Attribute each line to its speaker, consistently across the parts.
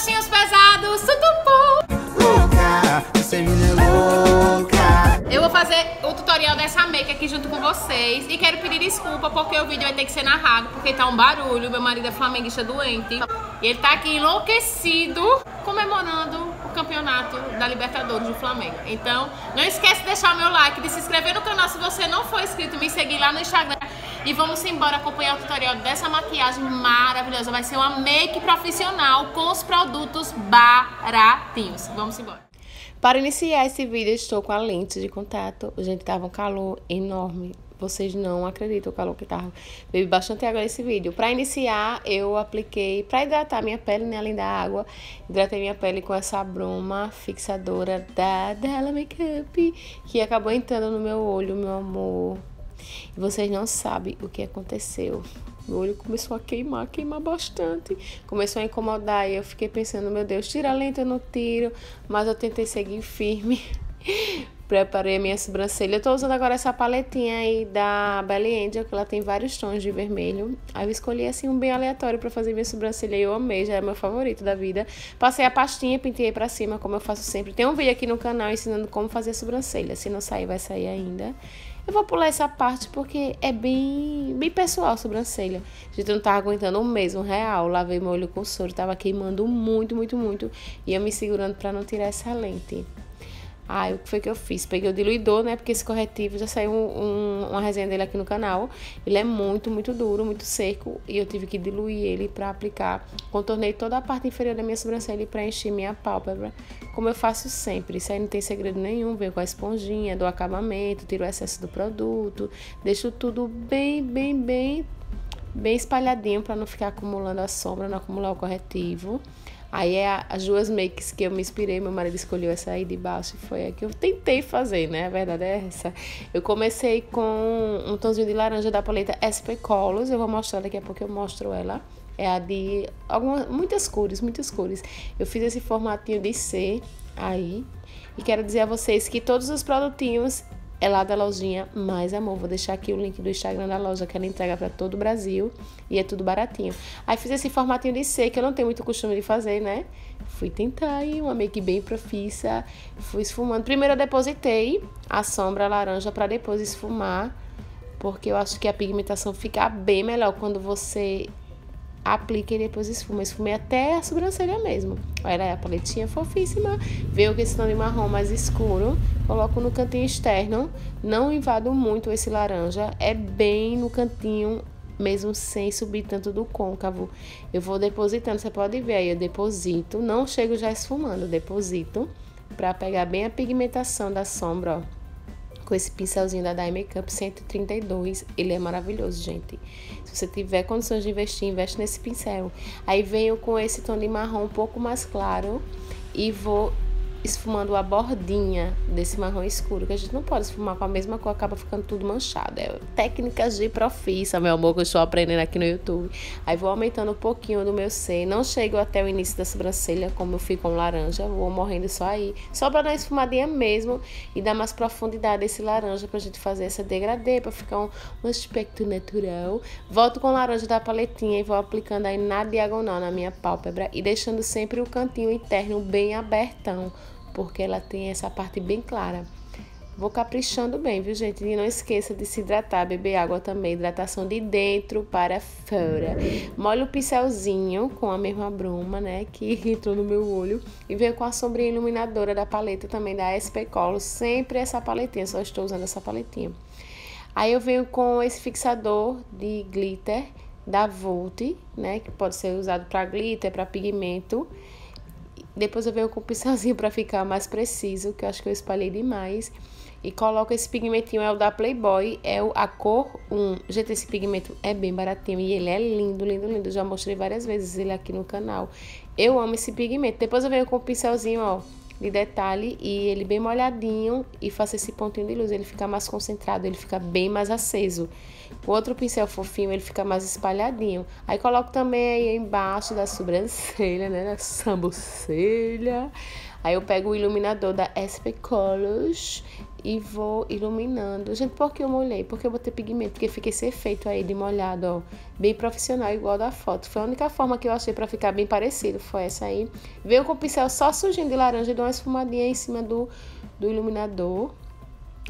Speaker 1: docinhos pesados, tudo bom?
Speaker 2: Louca, você me é louca.
Speaker 1: Eu vou fazer o tutorial dessa make aqui junto com vocês e quero pedir desculpa porque o vídeo vai ter que ser narrado, porque tá um barulho, meu marido é flamenguista doente e ele tá aqui enlouquecido comemorando o campeonato da Libertadores do Flamengo. Então, não esquece de deixar o meu like, de se inscrever no canal se você não for inscrito, me seguir lá no Instagram e vamos embora acompanhar o tutorial dessa maquiagem maravilhosa. Vai ser uma make profissional com os produtos baratinhos. Vamos embora. Para iniciar esse vídeo, estou com a lente de contato. Gente, tava um calor enorme. Vocês não acreditam o calor que tava. Bebi bastante água nesse vídeo. Para iniciar, eu apliquei, para hidratar minha pele, né, além da água, hidratei minha pele com essa bruma fixadora da Della Makeup, que acabou entrando no meu olho, meu amor. E vocês não sabem o que aconteceu. Meu olho começou a queimar, queimar bastante. Começou a incomodar e eu fiquei pensando, meu Deus, tira a lente, eu não tiro. Mas eu tentei seguir firme. Preparei a minha sobrancelha. Eu tô usando agora essa paletinha aí da Belly Angel, que ela tem vários tons de vermelho. Aí eu escolhi assim um bem aleatório para fazer minha sobrancelha e eu amei, já é meu favorito da vida. Passei a pastinha, pintei para cima, como eu faço sempre. Tem um vídeo aqui no canal ensinando como fazer sobrancelha. Se não sair, vai sair ainda. Eu vou pular essa parte porque é bem, bem pessoal a sobrancelha. A gente não tava aguentando mês, um real. Lavei meu olho com soro, tava queimando muito, muito, muito. E eu me segurando para não tirar essa lente. Aí, o que foi que eu fiz? Peguei o diluidor, né? Porque esse corretivo já saiu um, um, uma resenha dele aqui no canal. Ele é muito, muito duro, muito seco. E eu tive que diluir ele para aplicar. Contornei toda a parte inferior da minha sobrancelha e preenchi minha pálpebra. Como eu faço sempre. Isso aí não tem segredo nenhum. Venho com a esponjinha, do acabamento, tiro o excesso do produto. Deixo tudo bem, bem, bem, bem espalhadinho para não ficar acumulando a sombra, não acumular o corretivo. Aí é as duas makes que eu me inspirei, meu marido escolheu essa aí de baixo, foi a que eu tentei fazer, né? A verdade é essa. Eu comecei com um tonzinho de laranja da paleta SP Colors, eu vou mostrar daqui a pouco, eu mostro ela. É a de algumas, muitas cores, muitas cores. Eu fiz esse formatinho de C aí. E quero dizer a vocês que todos os produtinhos é lá da lojinha Mais Amor. Vou deixar aqui o link do Instagram da loja, que ela entrega para todo o Brasil e é tudo baratinho. Aí fiz esse formatinho de C, que eu não tenho muito costume de fazer, né? Fui tentar aí uma make bem profissa, fui esfumando. Primeiro eu depositei a sombra laranja para depois esfumar, porque eu acho que a pigmentação fica bem melhor quando você aplica e depois esfuma. Esfumei até a sobrancelha mesmo. Olha a paletinha fofíssima. Veio com esse tom de marrom mais escuro. Coloco no cantinho externo. Não invado muito esse laranja. É bem no cantinho, mesmo sem subir tanto do côncavo. Eu vou depositando, você pode ver aí, eu deposito. Não chego já esfumando, deposito. Pra pegar bem a pigmentação da sombra, ó com esse pincelzinho da Dye Makeup 132. Ele é maravilhoso, gente. Se você tiver condições de investir, investe nesse pincel. Aí venho com esse tom de marrom um pouco mais claro e vou esfumando a bordinha desse marrom escuro, que a gente não pode esfumar com a mesma cor, acaba ficando tudo manchado. É técnicas de profissa, meu amor, que eu estou aprendendo aqui no YouTube. Aí vou aumentando um pouquinho do meu C, não chego até o início da sobrancelha, como eu fico com laranja, vou morrendo só aí, só para dar esfumadinha mesmo e dar mais profundidade esse laranja pra gente fazer essa degradê, pra ficar um, um aspecto natural. Volto com laranja da paletinha e vou aplicando aí na diagonal, na minha pálpebra e deixando sempre o cantinho interno bem abertão porque ela tem essa parte bem clara. Vou caprichando bem, viu, gente? E não esqueça de se hidratar, beber água também. Hidratação de dentro para fora. Molho o pincelzinho com a mesma bruma, né? Que entrou no meu olho. E venho com a sombrinha iluminadora da paleta também da SP Color. Sempre essa paletinha, só estou usando essa paletinha. Aí eu venho com esse fixador de glitter da Vult, né? Que pode ser usado para glitter, para pigmento. Depois eu venho com o pincelzinho para ficar mais preciso, que eu acho que eu espalhei demais. E coloco esse pigmentinho, é o da Playboy, é o, a cor 1. Gente, esse pigmento é bem baratinho e ele é lindo, lindo, lindo. Já mostrei várias vezes ele aqui no canal. Eu amo esse pigmento. Depois eu venho com o pincelzinho, ó, de detalhe e ele bem molhadinho e faço esse pontinho de luz, ele fica mais concentrado, ele fica bem mais aceso. O outro pincel fofinho, ele fica mais espalhadinho. Aí coloco também aí embaixo da sobrancelha, né, na sobrancelha. Aí eu pego o iluminador da SP Colors e vou iluminando. Gente, por que eu molhei? Porque eu botei pigmento, porque fica esse efeito aí de molhado, ó, bem profissional, igual da foto. Foi a única forma que eu achei para ficar bem parecido, foi essa aí. Veio com o pincel só sujinho de laranja e dou uma esfumadinha em cima do, do iluminador.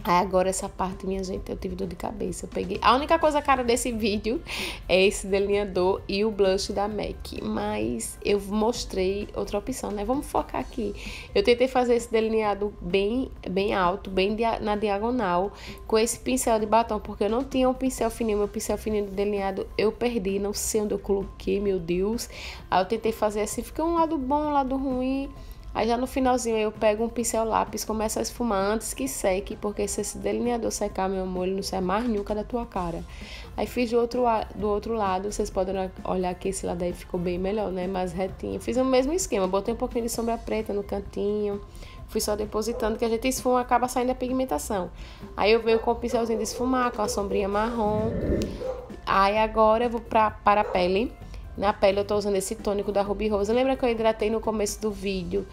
Speaker 1: Aí agora essa parte, minha gente, eu tive dor de cabeça. Eu peguei. A única coisa cara desse vídeo é esse delineador e o blush da MAC. Mas eu mostrei outra opção, né? Vamos focar aqui. Eu tentei fazer esse delineado bem, bem alto, bem na diagonal, com esse pincel de batom, porque eu não tinha um pincel fininho. Meu pincel fininho de delineado eu perdi, não sei onde eu coloquei, meu Deus. Aí eu tentei fazer assim, fica um lado bom, um lado ruim. Aí já no finalzinho eu pego um pincel lápis, começo a esfumar antes que seque, porque se esse delineador secar, meu amor, ele não sai mais nunca da tua cara. Aí fiz do outro, do outro lado, vocês podem olhar que esse lado aí ficou bem melhor, né? Mais retinho. Fiz o mesmo esquema, botei um pouquinho de sombra preta no cantinho, fui só depositando, que a gente esfuma, acaba saindo a pigmentação. Aí eu venho com o pincelzinho de esfumar, com a sombrinha marrom. Aí agora eu vou pra, para a pele na pele eu tô usando esse tônico da Ruby Rose. Lembra que eu hidratei no começo do vídeo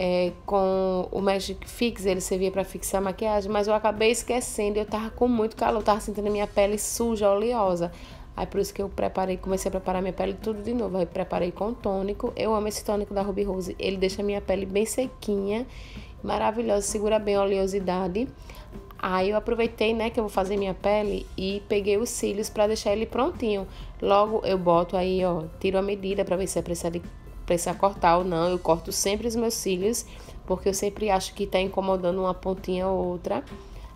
Speaker 1: é, com o Magic Fix, ele servia para fixar a maquiagem, mas eu acabei esquecendo, eu tava com muito calor, tava sentindo minha pele suja, oleosa. Aí por isso que eu preparei, comecei a preparar minha pele tudo de novo. Aí preparei com tônico. Eu amo esse tônico da Ruby Rose. Ele deixa minha pele bem sequinha, maravilhosa, segura bem a oleosidade. Aí eu aproveitei, né, que eu vou fazer minha pele e peguei os cílios para deixar ele prontinho. Logo eu boto aí, ó, tiro a medida para ver se é precisa, precisa cortar ou não. Eu corto sempre os meus cílios, porque eu sempre acho que tá incomodando uma pontinha ou outra.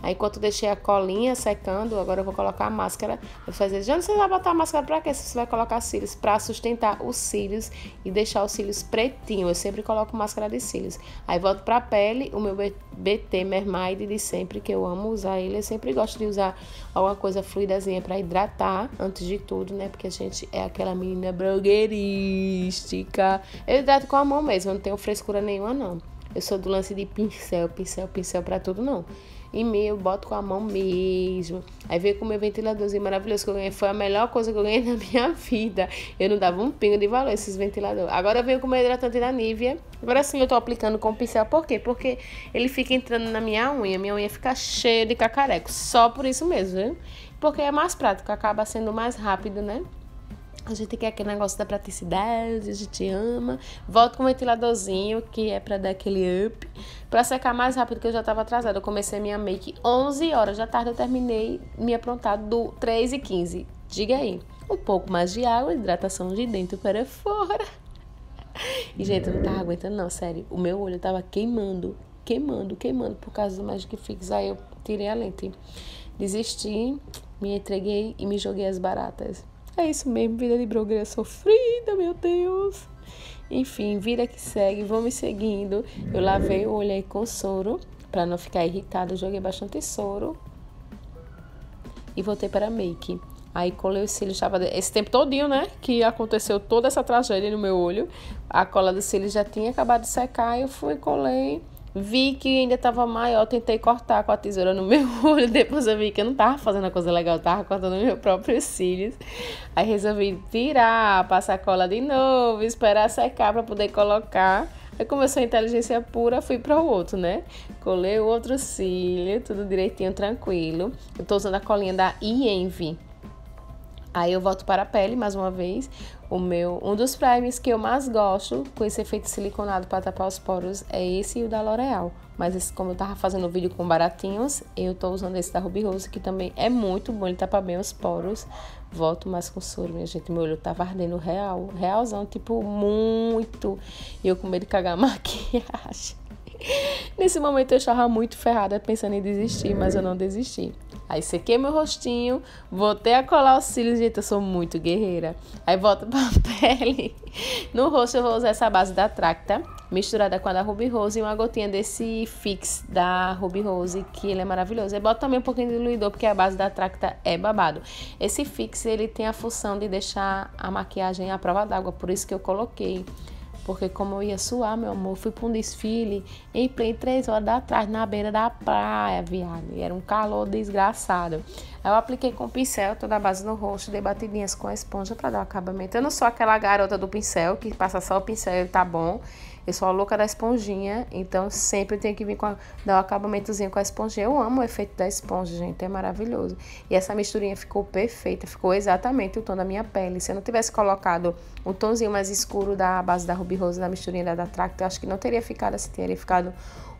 Speaker 1: Aí enquanto deixei a colinha secando, agora eu vou colocar a máscara. Eu fazer, já você vai botar a máscara pra quê? Você vai colocar cílios para sustentar os cílios e deixar os cílios pretinhos. Eu sempre coloco máscara de cílios. Aí volto pra pele, o meu BT Mermaid de sempre, que eu amo usar ele. Eu sempre gosto de usar alguma coisa fluidazinha para hidratar antes de tudo, né? Porque a gente é aquela menina blogueirística. Eu hidrato com a mão mesmo, eu não tenho frescura nenhuma, não. Eu sou do lance de pincel, pincel, pincel para tudo, não em mim, eu boto com a mão mesmo. Aí veio com o meu ventiladorzinho maravilhoso que eu ganhei. Foi a melhor coisa que eu ganhei na minha vida. Eu não dava um pingo de valor esses ventiladores. Agora eu venho com o meu hidratante da Nivea. Agora sim eu tô aplicando com o pincel. Por quê? Porque ele fica entrando na minha unha. Minha unha fica cheia de cacareco. Só por isso mesmo, né? Porque é mais prático, acaba sendo mais rápido, né? A gente quer aquele negócio da praticidade, a gente ama. Volto com o ventiladorzinho, que é pra dar aquele up. Pra secar mais rápido, que eu já tava atrasada. Eu comecei minha make 11 horas da tarde, eu terminei me aprontar do 3 e 15. Diga aí. Um pouco mais de água, hidratação de dentro para fora. E, gente, eu não tava aguentando, não, sério. O meu olho tava queimando, queimando, queimando por causa do Magic Fix. Aí eu tirei a lente. Desisti, me entreguei e me joguei as baratas. É isso mesmo, vida de blogueira sofrida, meu Deus. Enfim, vida que segue, vão me seguindo. Eu lavei o olho aí com soro, para não ficar irritada. joguei bastante soro. E voltei para make. Aí colei os cílios, estava esse tempo todinho, né? Que aconteceu toda essa tragédia no meu olho. A cola dos cílios já tinha acabado de secar. Eu fui, colei Vi que ainda estava maior, tentei cortar com a tesoura no meu olho. Depois eu vi que eu não estava fazendo a coisa legal, eu tava cortando meu próprio cílios. Aí resolvi tirar, passar cola de novo, esperar secar para poder colocar. Aí começou a inteligência pura, fui para o outro, né? Colei o outro cílio, tudo direitinho, tranquilo. Eu tô usando a colinha da Envy. Aí eu volto para a pele mais uma vez. O meu, um dos primes que eu mais gosto com esse efeito siliconado para tapar os poros é esse e o da L'Oreal. Mas esse, como eu tava fazendo o vídeo com baratinhos, eu tô usando esse da Ruby Rose, que também é muito bom, ele tapa bem os poros. Volto mais com soro, minha gente. Meu olho tava ardendo real, realzão, tipo, muito. E eu com medo de cagar a maquiagem. Nesse momento eu estava muito ferrada, pensando em desistir, mas eu não desisti. Aí sequei meu rostinho, voltei a colar os cílios, gente, eu sou muito guerreira. Aí volto pra pele. No rosto eu vou usar essa base da Tracta, misturada com a da Ruby Rose e uma gotinha desse Fix da Ruby Rose, que ele é maravilhoso. Eu boto também um pouquinho de diluidor, porque a base da Tracta é babado. Esse Fix, ele tem a função de deixar a maquiagem à prova d'água, por isso que eu coloquei porque como eu ia suar, meu amor, fui para um desfile em pleno três horas da tarde na beira da praia, viado. E era um calor desgraçado. Eu apliquei com o pincel toda a base no rosto, dei batidinhas com a esponja para dar o acabamento. Eu não sou aquela garota do pincel que passa só o pincel e tá bom. Eu sou a louca da esponjinha, então sempre tenho que vir com a, dar o um acabamentozinho com a esponjinha. Eu amo o efeito da esponja, gente, é maravilhoso. E essa misturinha ficou perfeita, ficou exatamente o tom da minha pele. Se eu não tivesse colocado um tomzinho mais escuro da base da Ruby Rose na misturinha da Datract, eu acho que não teria ficado assim, teria ficado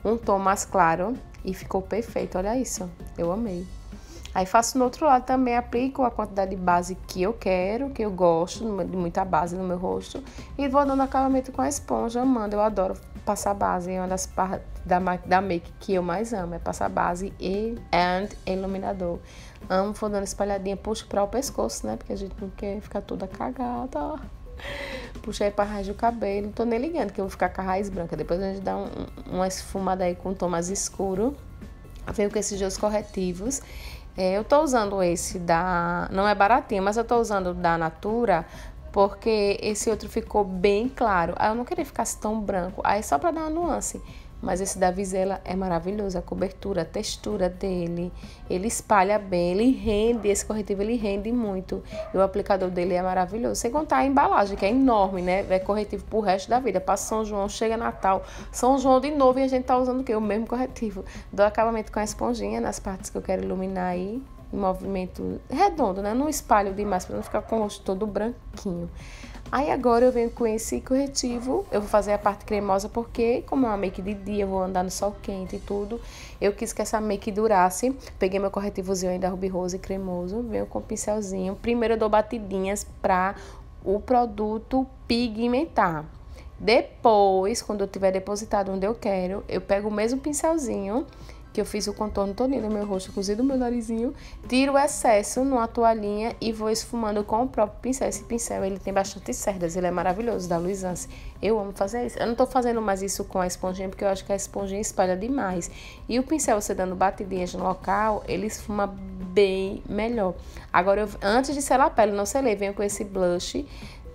Speaker 1: um tom mais claro e ficou perfeito. Olha isso, eu amei. Aí faço no outro lado também, aplico a quantidade de base que eu quero, que eu gosto, de muita base no meu rosto. E vou dando acabamento com a esponja, amando. Eu adoro passar base, é uma das partes da, da make que eu mais amo, é passar base e and iluminador. Amo, vou dando espalhadinha, puxo para o pescoço, né? Porque a gente não quer ficar toda cagada. Puxei para raiz do cabelo, não tô nem ligando que eu vou ficar com a raiz branca. Depois a gente dá um, uma esfumada aí com um tom mais escuro. Venho com esses dois corretivos. É, eu tô usando esse da. Não é baratinho, mas eu tô usando da Natura porque esse outro ficou bem claro. Aí eu não queria ficar tão branco. Aí só para dar uma nuance. Mas esse da Visela é maravilhoso, a cobertura, a textura dele, ele espalha bem, ele rende, esse corretivo ele rende muito. E o aplicador dele é maravilhoso. Sem contar a embalagem, que é enorme, né? É corretivo pro resto da vida. Passa São João, chega Natal, São João de novo e a gente tá usando o quê? O mesmo corretivo. Dou acabamento com a esponjinha nas partes que eu quero iluminar aí em movimento redondo, né? Não espalho demais para não ficar com o rosto todo branquinho. Aí agora eu venho com esse corretivo, eu vou fazer a parte cremosa porque, como é uma make de dia, eu vou andar no sol quente e tudo, eu quis que essa make durasse. Peguei meu corretivozinho aí da Ruby Rose cremoso, venho com o pincelzinho. Primeiro eu dou batidinhas para o produto pigmentar. Depois, quando eu tiver depositado onde eu quero, eu pego o mesmo pincelzinho que eu fiz o contorno todo no meu rosto, cozido o meu narizinho, tiro o excesso numa toalhinha e vou esfumando com o próprio pincel. Esse pincel, ele tem bastante cerdas, ele é maravilhoso, da Luisance. Eu amo fazer isso. Eu não tô fazendo mais isso com a esponjinha, porque eu acho que a esponjinha espalha demais. E o pincel, você dando batidinhas no local, ele esfuma bem melhor. Agora, eu, antes de selar a pele, não selei, venho com esse blush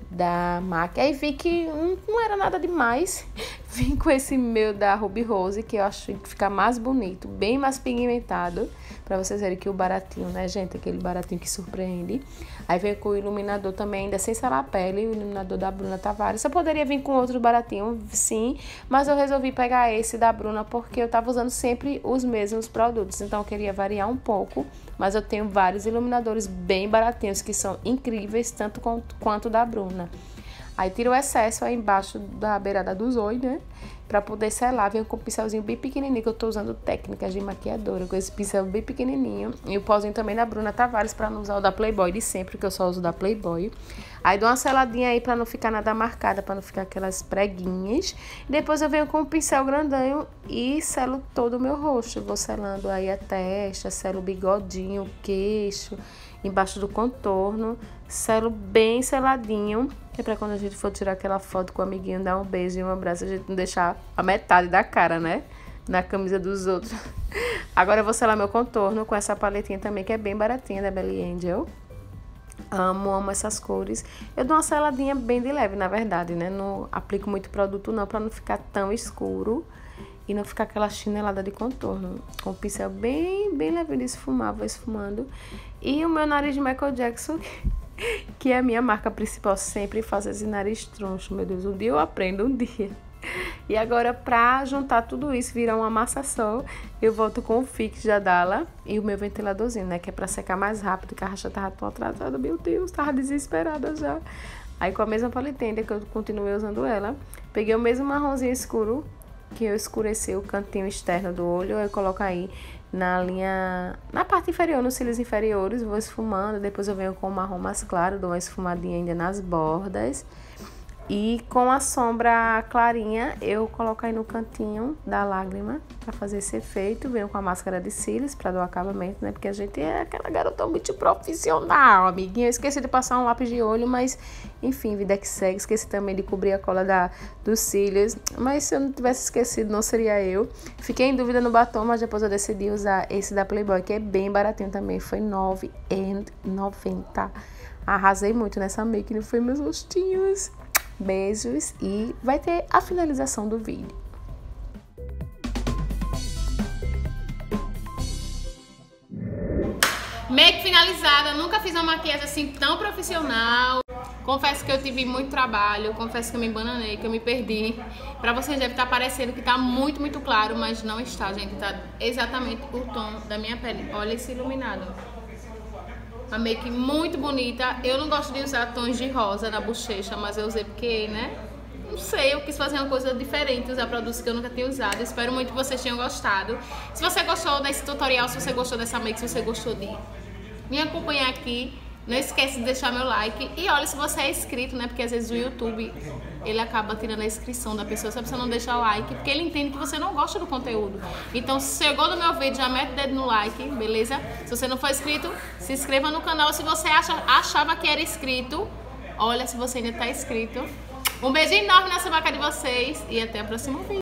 Speaker 1: da MAC. Aí vi que não era nada demais. Vim com esse meu da Ruby Rose, que eu acho que fica mais bonito, bem mais pigmentado. Pra vocês verem que o baratinho, né, gente? Aquele baratinho que surpreende. Aí veio com o iluminador também, ainda sem salar a pele, o iluminador da Bruna Tavares. Eu poderia vir com outro baratinho, sim, mas eu resolvi pegar esse da Bruna porque eu tava usando sempre os mesmos produtos. Então eu queria variar um pouco, mas eu tenho vários iluminadores bem baratinhos que são incríveis, tanto quanto da Bruna. Aí tiro o excesso aí embaixo da beirada do zóio, né? Pra poder selar, venho com um pincelzinho bem pequenininho, que eu tô usando técnicas de maquiadora, com esse pincel bem pequenininho. E o pozinho também da Bruna Tavares, pra não usar o da Playboy de sempre, que eu só uso da Playboy. Aí dou uma seladinha aí pra não ficar nada marcada, pra não ficar aquelas preguinhas. Depois eu venho com o pincel grandinho e selo todo o meu rosto. Vou selando aí a testa, selo o bigodinho, o queixo embaixo do contorno, selo bem seladinho, que é pra quando a gente for tirar aquela foto com o amiguinho, dar um beijo e um abraço, a gente não deixar a metade da cara, né? Na camisa dos outros. Agora eu vou selar meu contorno com essa paletinha também, que é bem baratinha, da Belly Angel. Amo, amo essas cores. Eu dou uma seladinha bem de leve, na verdade, né? Não aplico muito produto não, pra não ficar tão escuro e não ficar aquela chinelada de contorno. Com o pincel bem, bem leve de esfumar, vou esfumando. E o meu nariz de Michael Jackson, que é a minha marca principal, sempre faz esse nariz troncho, meu Deus. Um dia eu aprendo, um dia. E agora, pra juntar tudo isso, virar uma massa só, eu volto com o Fix da Dala e o meu ventiladorzinho, né? Que é pra secar mais rápido, que a racha tava tão atrasada. Meu Deus, tava desesperada já. Aí com a mesma paletenda que eu continuei usando ela, peguei o mesmo marronzinho escuro que eu escureci o cantinho externo do olho, eu coloco aí na linha, na parte inferior, nos cílios inferiores, vou esfumando, depois eu venho com o marrom mais claro, dou uma esfumadinha ainda nas bordas. E com a sombra clarinha, eu coloco aí no cantinho da lágrima para fazer esse efeito. Venho com a máscara de cílios para dar o acabamento, né? Porque a gente é aquela garota muito profissional, amiguinha. Eu esqueci de passar um lápis de olho, mas enfim, vida que segue. Esqueci também de cobrir a cola da, dos cílios. Mas se eu não tivesse esquecido, não seria eu. Fiquei em dúvida no batom, mas depois eu decidi usar esse da Playboy, que é bem baratinho também. Foi R$ 9,90. Arrasei muito nessa make, não foi meus rostinhos. Beijos e vai ter a finalização do vídeo. Make finalizada, nunca fiz uma maquiagem assim tão profissional. Confesso que eu tive muito trabalho, confesso que eu me bananei, que eu me perdi. Pra vocês deve estar parecendo que tá muito, muito claro, mas não está, gente. Tá exatamente o tom da minha pele. Olha esse iluminado. Uma make muito bonita. Eu não gosto de usar tons de rosa na bochecha, mas eu usei porque, né? Não sei, eu quis fazer uma coisa diferente, usar produtos que eu nunca tinha usado. Espero muito que vocês tenham gostado. Se você gostou desse tutorial, se você gostou dessa make, se você gostou de me acompanhar aqui, não esquece de deixar meu like. E olha, se você é inscrito, né? Porque às vezes o YouTube, ele acaba tirando a inscrição da pessoa se a pessoa não deixar o like, porque ele entende que você não gosta do conteúdo. Então, se chegou no meu vídeo, já mete o dedo no like, beleza? Se você não for inscrito, se inscreva no canal. Se você acha, achava que era inscrito, olha se você ainda tá inscrito. Um beijo enorme nessa vaca de vocês e até o próximo vídeo.